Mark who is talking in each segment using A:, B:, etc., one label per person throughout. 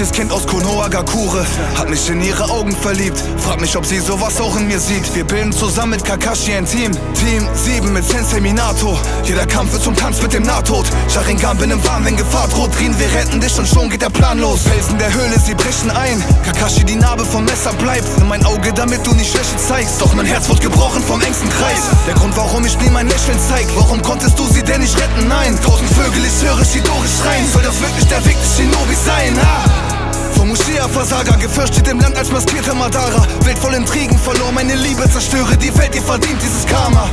A: das Kind aus Konohagakure. Hat mich in ihre Augen verliebt. Frag mich, ob sie sowas auch in mir sieht. Wir bilden zusammen mit Kakashi ein Team. Team 7 mit Sensei Minato. Jeder Kampf wird zum Tanz mit dem Nahtod. Sharingan bin im Warn, wenn Gefahr droht. Drehen, wir retten dich und schon geht der Plan los. Felsen der Höhle, sie brechen ein. Kakashi, die Narbe vom Messer bleibt. Nimm mein Auge, damit du nicht Schwäche zeigst. Doch mein Herz wird gebrochen vom engsten Kreis. Der Grund, warum ich nie mein Lächeln zeig. Warum konntest du sie denn nicht retten? Nein, tausend Vögel, ich höre Shidori schreien. Soll das wirklich der Weg des Shinobi sein? Ah! Ushia-Versager, gefürchtet im Land als maskierter Madara. Welt voll Intrigen, verlor meine Liebe, zerstöre die Welt, ihr verdient dieses Karma.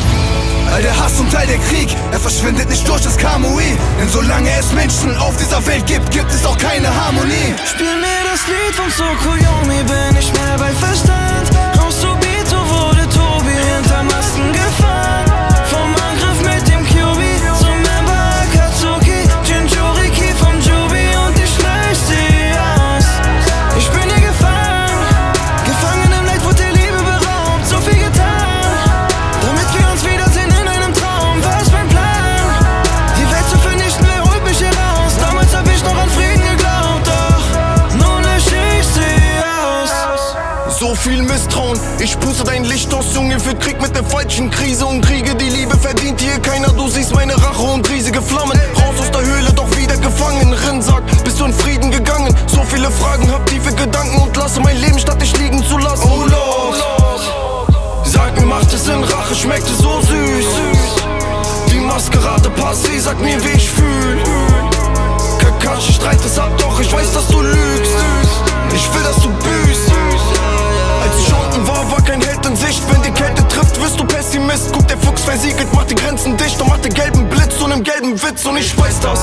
A: All der Hass und all der Krieg, er verschwindet nicht durch das Kamui. Denn solange es Menschen auf dieser Welt gibt, gibt es auch keine Harmonie.
B: Spiel mir das Lied von Tsukuyomi, bin ich mehr bei Verstand. Viel
C: Misstrauen, ich puste dein Licht aus, Junge, für Krieg mit der falschen Krise und Kriege. Die Liebe verdient hier keiner, du siehst meine versiegelt, macht die Grenzen dicht und macht den gelben Blitz und im gelben Witz. Und ich weiß das.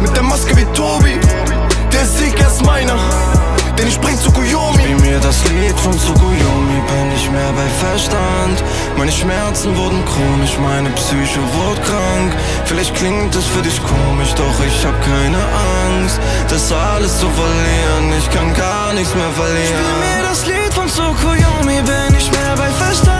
C: Mit der Maske wie Tobi. Der Sieg ist meiner. Denn ich bring Tsukuyomi.
B: Spiel mir das Lied von Tsukuyomi, bin ich mehr bei Verstand. Meine Schmerzen wurden chronisch, meine Psyche wurde krank. Vielleicht klingt es für dich komisch, doch ich hab keine Angst, das alles zu verlieren. Ich kann gar nichts mehr verlieren. Spiel mir das Lied von Tsukuyomi, bin ich mehr bei Verstand.